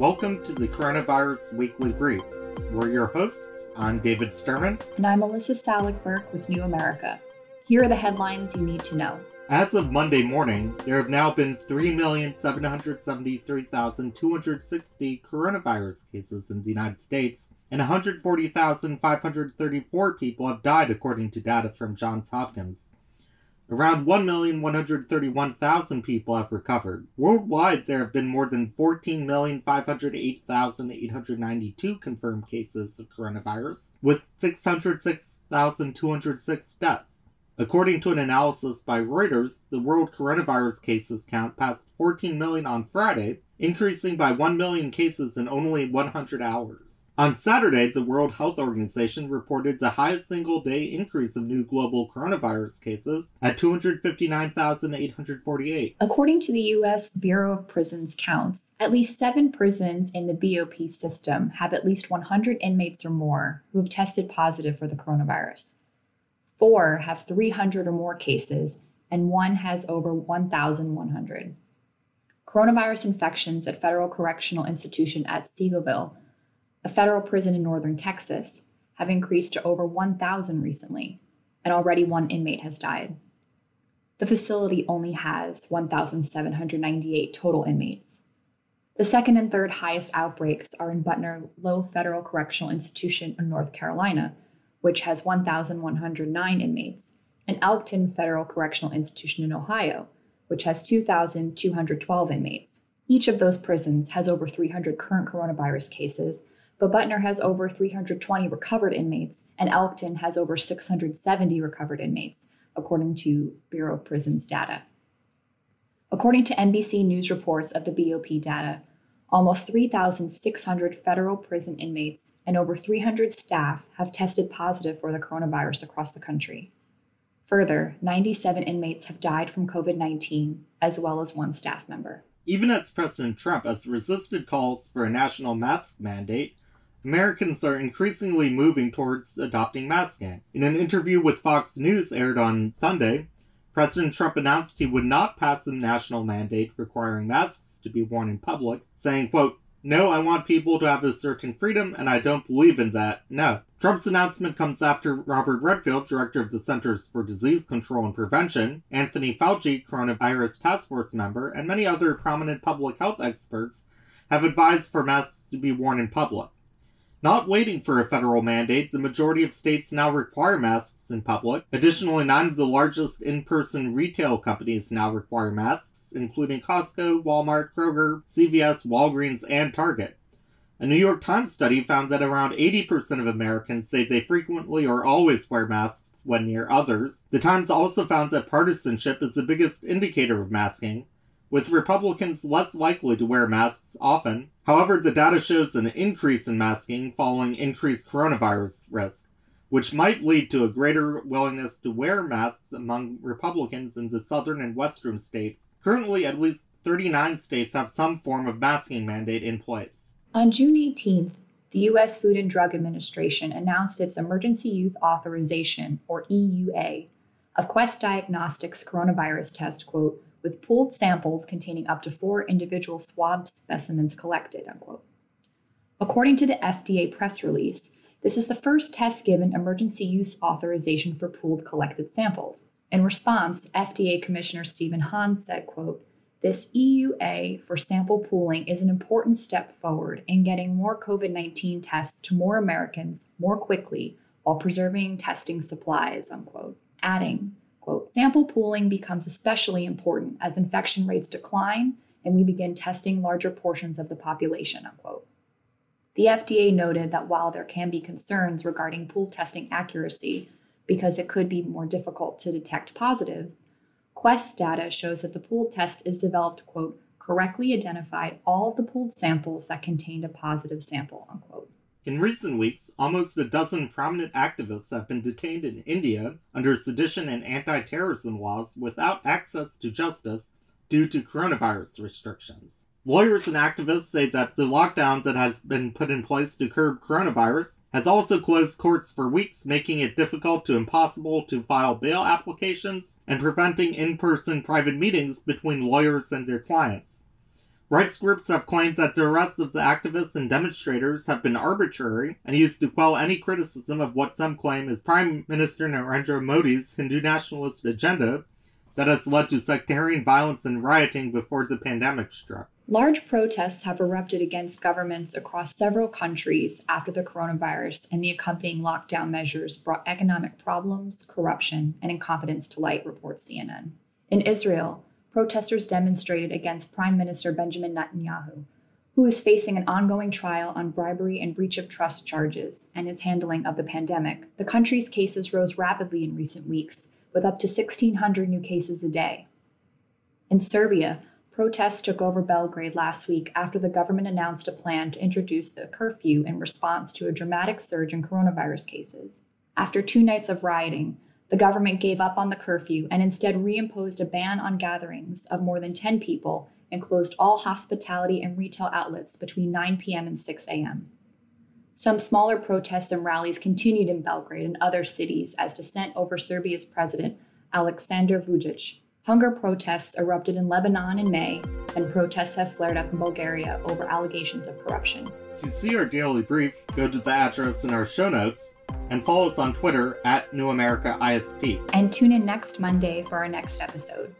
Welcome to the Coronavirus Weekly Brief. We're your hosts. I'm David Sterman. And I'm Melissa Salyk with New America. Here are the headlines you need to know. As of Monday morning, there have now been 3,773,260 coronavirus cases in the United States, and 140,534 people have died, according to data from Johns Hopkins. Around 1,131,000 people have recovered. Worldwide, there have been more than 14,508,892 confirmed cases of coronavirus, with 606,206 deaths. According to an analysis by Reuters, the world coronavirus cases count passed 14 million on Friday, increasing by 1 million cases in only 100 hours. On Saturday, the World Health Organization reported the highest single day increase of new global coronavirus cases at 259,848. According to the U.S. Bureau of Prisons counts, at least seven prisons in the BOP system have at least 100 inmates or more who have tested positive for the coronavirus. Four have 300 or more cases, and one has over 1,100. Coronavirus infections at Federal Correctional Institution at Seagoville, a federal prison in northern Texas, have increased to over 1,000 recently, and already one inmate has died. The facility only has 1,798 total inmates. The second and third highest outbreaks are in Butner Low Federal Correctional Institution in North Carolina, which has 1,109 inmates, and Elkton Federal Correctional Institution in Ohio, which has 2,212 inmates. Each of those prisons has over 300 current coronavirus cases, but Butner has over 320 recovered inmates, and Elkton has over 670 recovered inmates, according to Bureau of Prisons data. According to NBC News reports of the BOP data, almost 3,600 federal prison inmates and over 300 staff have tested positive for the coronavirus across the country. Further, 97 inmates have died from COVID 19, as well as one staff member. Even as President Trump has resisted calls for a national mask mandate, Americans are increasingly moving towards adopting masking. In an interview with Fox News aired on Sunday, President Trump announced he would not pass a national mandate requiring masks to be worn in public, saying, quote, no, I want people to have a certain freedom, and I don't believe in that. No. Trump's announcement comes after Robert Redfield, director of the Centers for Disease Control and Prevention, Anthony Fauci, coronavirus task force member, and many other prominent public health experts have advised for masks to be worn in public. Not waiting for a federal mandate, the majority of states now require masks in public. Additionally, nine of the largest in person retail companies now require masks, including Costco, Walmart, Kroger, CVS, Walgreens, and Target. A New York Times study found that around 80% of Americans say they frequently or always wear masks when near others. The Times also found that partisanship is the biggest indicator of masking, with Republicans less likely to wear masks often. However, the data shows an increase in masking following increased coronavirus risk, which might lead to a greater willingness to wear masks among Republicans in the southern and western states. Currently, at least 39 states have some form of masking mandate in place. On June 18th, the U.S. Food and Drug Administration announced its Emergency Use Authorization, or EUA, of Quest Diagnostics coronavirus test, quote, with pooled samples containing up to four individual swab specimens collected. Unquote. According to the FDA press release, this is the first test given emergency use authorization for pooled collected samples. In response, FDA Commissioner Stephen Hahn said, quote, this EUA for sample pooling is an important step forward in getting more COVID 19 tests to more Americans more quickly while preserving testing supplies, unquote. Adding, Quote, sample pooling becomes especially important as infection rates decline and we begin testing larger portions of the population, unquote. The FDA noted that while there can be concerns regarding pool testing accuracy because it could be more difficult to detect positive, Quest data shows that the pool test is developed, quote, correctly identified all of the pooled samples that contained a positive sample, unquote. In recent weeks, almost a dozen prominent activists have been detained in India under sedition and anti terrorism laws without access to justice due to coronavirus restrictions. Lawyers and activists say that the lockdown that has been put in place to curb coronavirus has also closed courts for weeks, making it difficult to impossible to file bail applications and preventing in person private meetings between lawyers and their clients. Rights groups have claimed that the arrests of the activists and demonstrators have been arbitrary and used to quell any criticism of what some claim is Prime Minister Narendra Modi's Hindu nationalist agenda that has led to sectarian violence and rioting before the pandemic struck. Large protests have erupted against governments across several countries after the coronavirus and the accompanying lockdown measures brought economic problems, corruption, and incompetence to light, reports CNN. In Israel, protesters demonstrated against Prime Minister Benjamin Netanyahu, who is facing an ongoing trial on bribery and breach of trust charges and his handling of the pandemic. The country's cases rose rapidly in recent weeks, with up to 1,600 new cases a day. In Serbia, Protests took over Belgrade last week after the government announced a plan to introduce the curfew in response to a dramatic surge in coronavirus cases. After two nights of rioting, the government gave up on the curfew and instead reimposed a ban on gatherings of more than 10 people and closed all hospitality and retail outlets between 9 p.m. and 6 a.m. Some smaller protests and rallies continued in Belgrade and other cities as dissent over Serbia's president, Aleksandar Vucic, Hunger protests erupted in Lebanon in May, and protests have flared up in Bulgaria over allegations of corruption. To see our daily brief, go to the address in our show notes and follow us on Twitter at New America ISP. And tune in next Monday for our next episode.